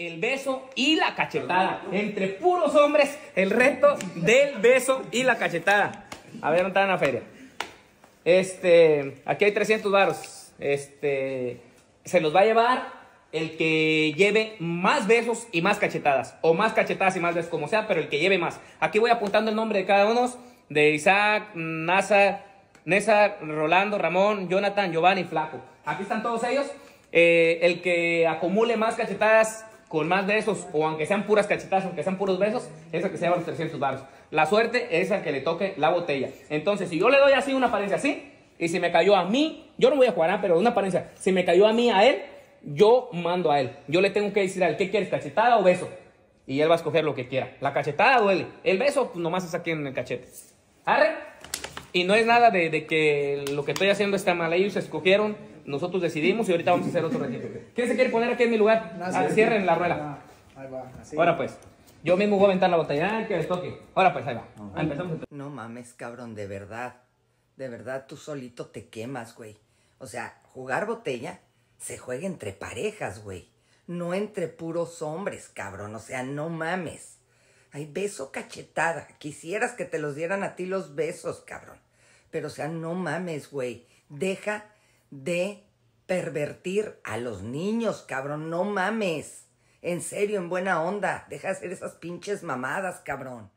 el beso y la cachetada. Entre puros hombres, el reto del beso y la cachetada. A ver, ¿dónde está la feria? Este, aquí hay 300 varos. Este, se los va a llevar el que lleve más besos y más cachetadas. O más cachetadas y más besos, como sea, pero el que lleve más. Aquí voy apuntando el nombre de cada uno. De Isaac, Nasa, Nessa, Rolando, Ramón, Jonathan, Giovanni, Flaco. Aquí están todos ellos. Eh, el que acumule más cachetadas con más besos, o aunque sean puras cachetadas, aunque sean puros besos, es que se lleva los 300 baros. La suerte es el que le toque la botella. Entonces, si yo le doy así una apariencia así, y si me cayó a mí, yo no voy a jugar, pero una apariencia, si me cayó a mí, a él, yo mando a él. Yo le tengo que decir a él, ¿qué quieres, cachetada o beso? Y él va a escoger lo que quiera. La cachetada duele. El beso, pues nomás es aquí en el cachete. ¿Arre? Y no es nada de, de que lo que estoy haciendo está mal. Ellos escogieron, nosotros decidimos y ahorita vamos a hacer otro retiro. ¿Quién se quiere poner aquí en mi lugar? Ah, cierren la rueda. Ahí va, así. Ahora pues. Yo mismo voy a aventar la botella. Ah, que les toque. Ahora pues, ahí va. Ah, empezamos. No mames, cabrón, de verdad. De verdad, tú solito te quemas, güey. O sea, jugar botella se juega entre parejas, güey. No entre puros hombres, cabrón. O sea, no mames. Hay beso cachetada. Quisieras que te los dieran a ti los besos, cabrón. Pero, o sea, no mames, güey. Deja de pervertir a los niños, cabrón. No mames. En serio, en buena onda. Deja de hacer esas pinches mamadas, cabrón.